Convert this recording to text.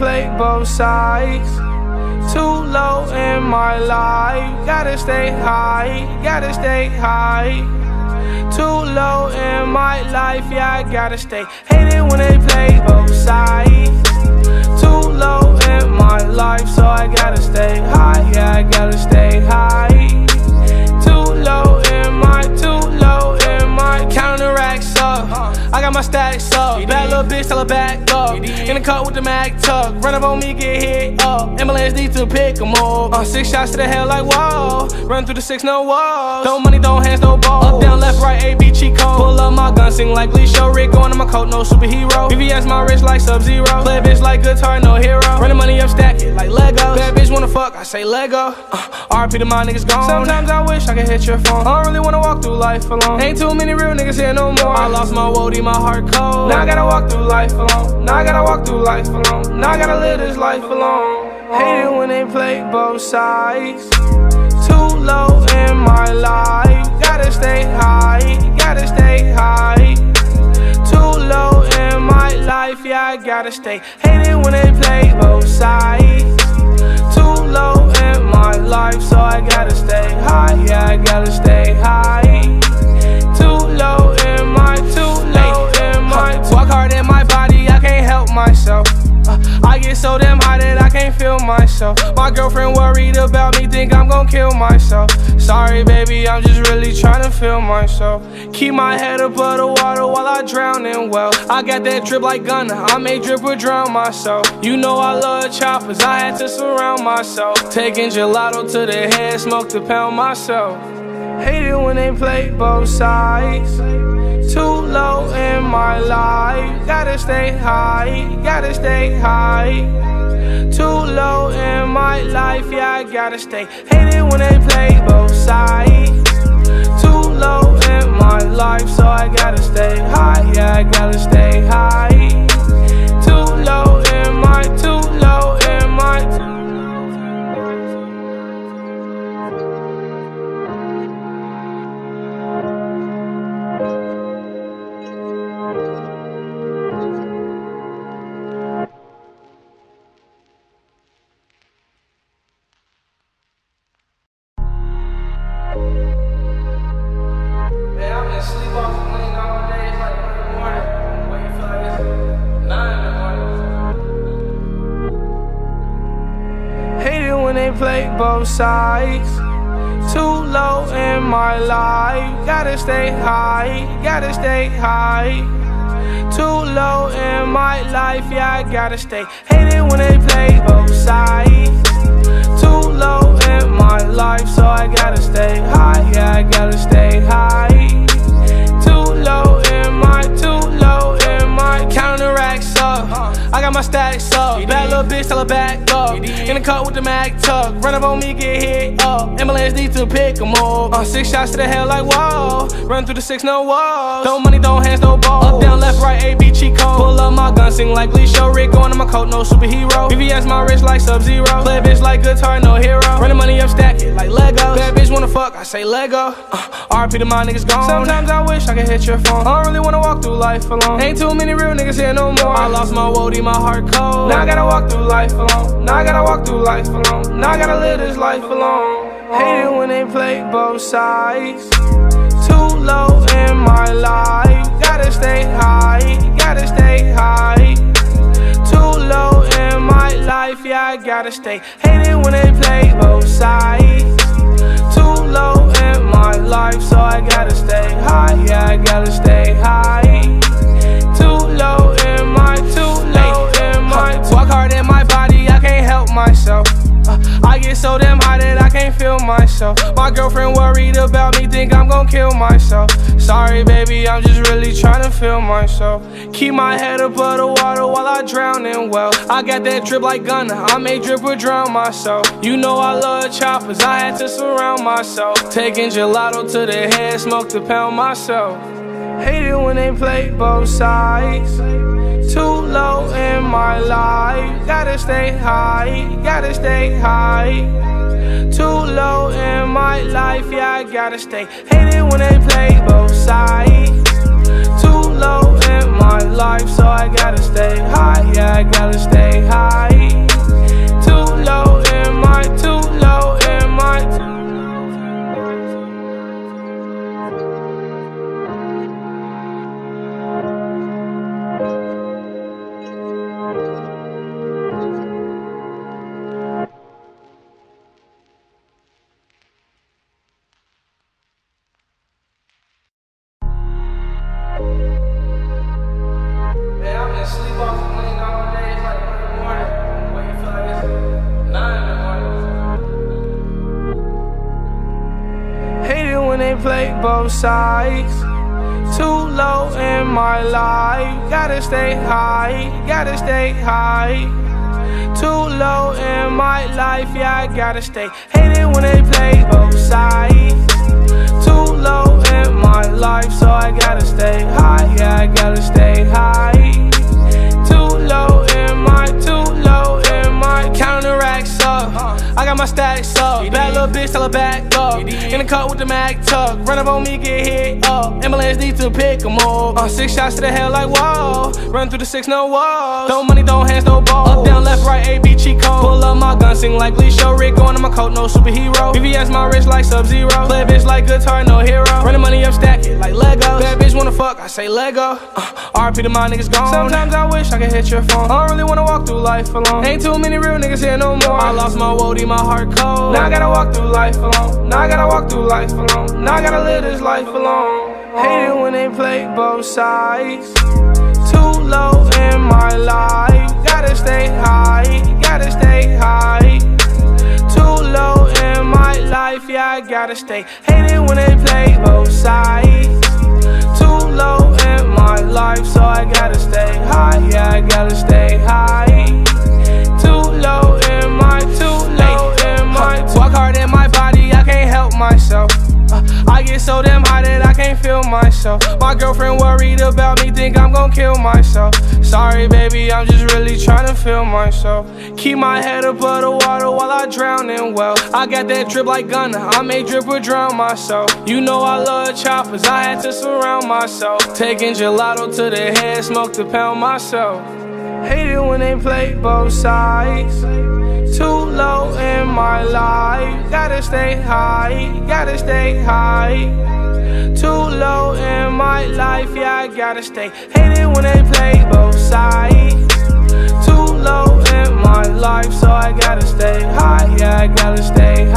play both sides. Too low in my life. Gotta stay high, gotta stay high. Too low in my life, yeah, I gotta stay. Hate it when they play both sides. Too low in my life, so I gotta stay high, yeah, I gotta stay high. Too low in my, too low in my counter racks up. I got my stacks up. Bad little bitch, tell her back up. In the cut with the mag tuck. Run up on me, get hit up. Ambulance need to pick 'em up. Uh, six shots to the head like whoa. Run through the six, no walls. No money, don't hands, no ball. Up, down, left, right, A, B, code. Pull up my gun, sing like Lee Show. Rick Owens on my coat, no superhero. VVS my wrist like Sub Zero. Play bitch like guitar, no hero. Run the money up, stack it like Lego. Bad bitch wanna fuck, I say Lego. Uh, RP to my niggas gone. Sometimes I wish I could hit your phone. I don't really wanna walk through life alone. Ain't too many real niggas here no more. I lost my woody, my heart cold. Now I gotta walk through life alone. Now I gotta walk through life alone. Now I gotta live this life alone. Hate it when they play both sides. Too low in my life. Gotta stay high, gotta stay high. Too low in my life, yeah, I gotta stay. Hate it when they play both sides. Too low in my life, so I gotta stay high, yeah, I gotta stay high. Myself. My girlfriend worried about me, think I'm gon' kill myself. Sorry, baby, I'm just really trying to feel myself. Keep my head above the water while I drown in well. I got that drip like Gunna, I may drip or drown myself. You know I love choppers, I had to surround myself. Taking gelato to the head, smoke to pound myself. Hate it when they play both sides. Too low in my life. Gotta stay high, gotta stay high. Too low in my life, yeah, I gotta stay. Hate it when they play both sides. Too low in my life, so I gotta stay high, yeah, I gotta play both sides. Too low in my life. Gotta stay high, gotta stay high. Too low in my life, yeah, I gotta stay. Hate it when they play both sides. Too low in my life, so I gotta stay high, yeah, I gotta stay high. Too low in my, too low in my counter racks up. I got my stacks up. Bad little bitch, tell her back up. In the cut with the mag tuck. Run up on me, get hit up. Ambulance need to pick 'em up. Uh, six shots to the head like whoa. Run through the six, no walls. No money, don't hands, no ball. Up, down, left, right, A, B, code. Pull up my gun, sing like Lee Show. Rick Owens on my coat, no superhero. VVS my wrist like Sub Zero. Play a bitch like guitar, no hero. Running money up, stack it like Lego. Bad bitch wanna fuck, I say Lego. Uh, RP to my niggas gone. Sometimes I wish I could hit your phone. I don't really wanna walk through life alone. Ain't too many real niggas here no more. I lost my woody, my heart cold. Now gotta walk through life alone. Now I gotta walk through life alone. Now I gotta live this life alone. Hate it when they play both sides. Too low in my life. Gotta stay high, gotta stay high. Too low in my life, yeah, I gotta stay. Hate it when they play both sides. Myself. My girlfriend worried about me, think I'm gon' kill myself. Sorry, baby, I'm just really trying to feel myself. Keep my head above the water while I drown in well. I got that drip like Gunna, I may drip or drown myself. You know I love choppers, I had to surround myself. Taking gelato to the head, smoke to pound myself. Hate it when they play both sides. Too low in my life. Gotta stay high, gotta stay high. Too low in my life, yeah, I gotta stay. Hate it when they play both sides. Too low in my life, so I gotta stay high. Yeah, I gotta stay high. Play both sides. Too low in my life. Gotta stay high. Gotta stay high. Too low in my life. Yeah, I gotta stay. Hate it when they play both sides. Too low in my life, so I gotta stay high. Yeah, I gotta stay high. Too low in my, too low in my. Up. I got my stacks up. Bad little bitch, tell her back up. In the cut with the Mac tuck. Run up on me, get hit up. Ambulance need to pick 'em up. Uh, six shots to the head like whoa. Run through the six, no walls. Throw money, throw hands, no balls. Up, down, left, right, A, B, code. Pull up my gun, sing like Lee Show. Rick Owens to my coat, no superhero. VVS my wrist like Sub Zero. Play bitch like guitar, no hero. Run the money up, stack it like Legos. Bad bitch wanna fuck, I say Lego. Uh, RP to my niggas gone. Sometimes I wish I could hit your phone. I don't really wanna walk through life alone. Ain't too many real niggas here no more. I lost my woody, my heart cold. Now I gotta walk through life alone. Now I gotta walk through life alone. Now I gotta live this life alone. Hate it when they play both sides. Too low in my life. Gotta stay high. Gotta stay high. Too low in my life. Yeah, I gotta stay. Myself. My girlfriend worried about me, think I'm gonna kill myself. Sorry, baby, I'm just really trying to feel myself. Keep my head above the water while I drown in well. I got that drip like Gunna, I may drip or drown myself. You know I love choppers, I had to surround myself. Taking gelato to the head, smoke to pound myself. Hate it when they play both sides. Too low in my life. Gotta stay high, gotta stay high. Too low in my life, yeah, I gotta stay. Hate it when they play both sides. Too low in my life, so I gotta stay high, yeah, I gotta stay.